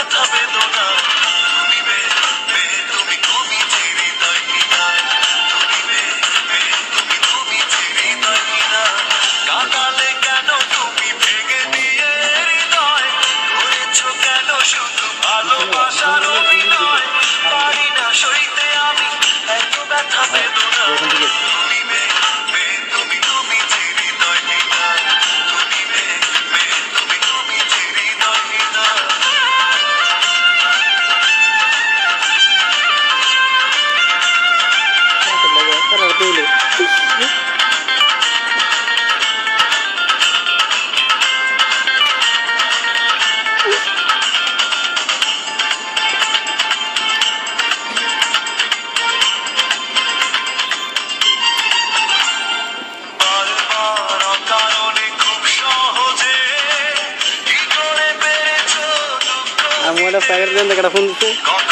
ব্যথা বেদনা সহজে কি করে পেরেছ দুঃখ Amo ada